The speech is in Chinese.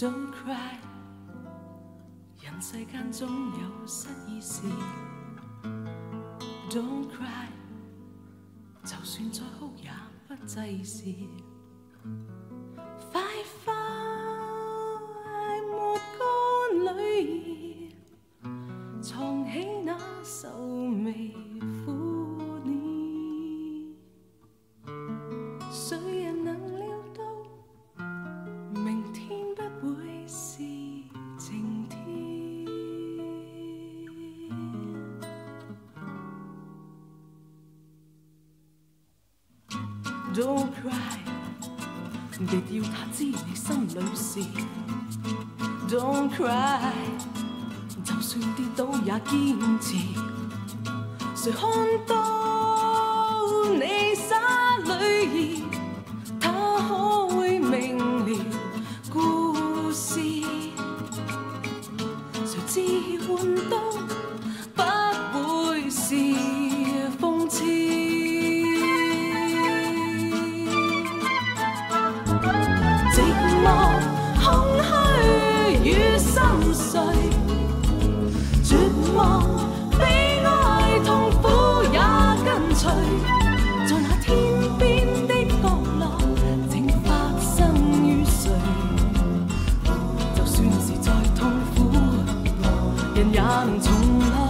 Don't cry，人世间总有失意时。Don't cry，就算再哭也不济事。快快抹干泪儿，藏起那愁眉。Don't cry，别要他知你心里事。Don't cry，就算跌倒也坚持。谁看到你洒泪叶，他可会明了故事？谁知换到不会是。天涯能从来。